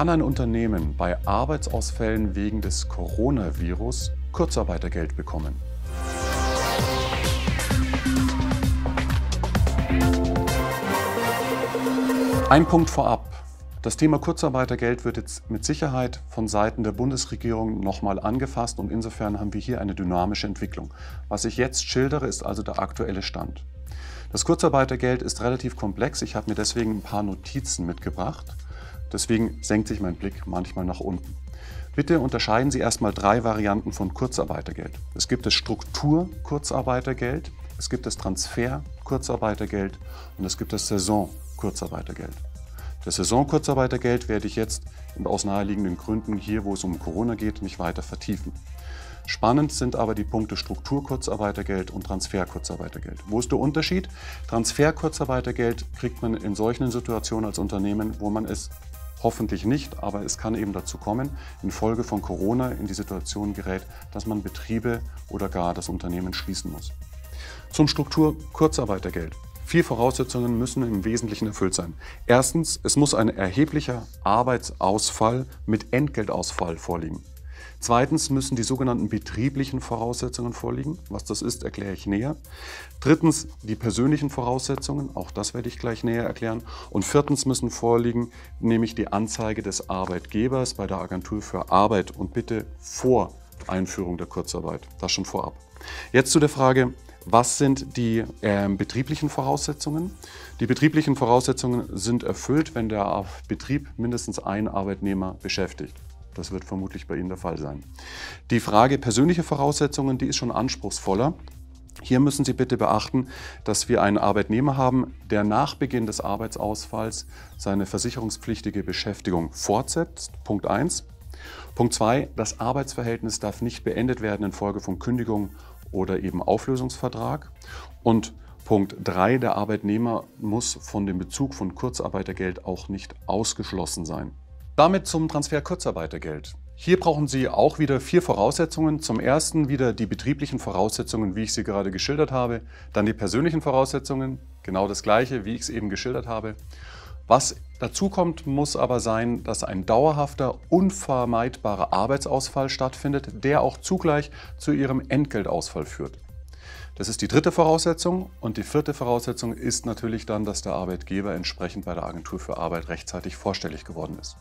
Kann ein Unternehmen bei Arbeitsausfällen wegen des Coronavirus Kurzarbeitergeld bekommen? Ein Punkt vorab. Das Thema Kurzarbeitergeld wird jetzt mit Sicherheit von Seiten der Bundesregierung nochmal angefasst und insofern haben wir hier eine dynamische Entwicklung. Was ich jetzt schildere, ist also der aktuelle Stand. Das Kurzarbeitergeld ist relativ komplex. Ich habe mir deswegen ein paar Notizen mitgebracht. Deswegen senkt sich mein Blick manchmal nach unten. Bitte unterscheiden Sie erstmal drei Varianten von Kurzarbeitergeld. Es gibt das Struktur-Kurzarbeitergeld, es gibt das Transfer-Kurzarbeitergeld und es gibt das Saison-Kurzarbeitergeld. Das Saison-Kurzarbeitergeld werde ich jetzt aus naheliegenden Gründen hier, wo es um Corona geht, nicht weiter vertiefen. Spannend sind aber die Punkte Struktur-Kurzarbeitergeld und Transfer-Kurzarbeitergeld. Wo ist der Unterschied? Transfer-Kurzarbeitergeld kriegt man in solchen Situationen als Unternehmen, wo man es Hoffentlich nicht, aber es kann eben dazu kommen, infolge von Corona in die Situation gerät, dass man Betriebe oder gar das Unternehmen schließen muss. Zum Struktur Kurzarbeitergeld. Vier Voraussetzungen müssen im Wesentlichen erfüllt sein. Erstens, es muss ein erheblicher Arbeitsausfall mit Entgeltausfall vorliegen. Zweitens müssen die sogenannten betrieblichen Voraussetzungen vorliegen. Was das ist, erkläre ich näher. Drittens die persönlichen Voraussetzungen, auch das werde ich gleich näher erklären. Und viertens müssen vorliegen, nämlich die Anzeige des Arbeitgebers bei der Agentur für Arbeit und bitte vor Einführung der Kurzarbeit. Das schon vorab. Jetzt zu der Frage, was sind die äh, betrieblichen Voraussetzungen? Die betrieblichen Voraussetzungen sind erfüllt, wenn der Betrieb mindestens einen Arbeitnehmer beschäftigt. Das wird vermutlich bei Ihnen der Fall sein. Die Frage persönliche Voraussetzungen, die ist schon anspruchsvoller. Hier müssen Sie bitte beachten, dass wir einen Arbeitnehmer haben, der nach Beginn des Arbeitsausfalls seine versicherungspflichtige Beschäftigung fortsetzt. Punkt 1. Punkt 2. Das Arbeitsverhältnis darf nicht beendet werden infolge von Kündigung oder eben Auflösungsvertrag. Und Punkt 3. Der Arbeitnehmer muss von dem Bezug von Kurzarbeitergeld auch nicht ausgeschlossen sein. Damit zum Transfer Kurzarbeitergeld. Hier brauchen Sie auch wieder vier Voraussetzungen. Zum ersten wieder die betrieblichen Voraussetzungen, wie ich sie gerade geschildert habe. Dann die persönlichen Voraussetzungen, genau das gleiche, wie ich es eben geschildert habe. Was dazu kommt, muss aber sein, dass ein dauerhafter, unvermeidbarer Arbeitsausfall stattfindet, der auch zugleich zu Ihrem Entgeltausfall führt. Das ist die dritte Voraussetzung. Und die vierte Voraussetzung ist natürlich dann, dass der Arbeitgeber entsprechend bei der Agentur für Arbeit rechtzeitig vorstellig geworden ist.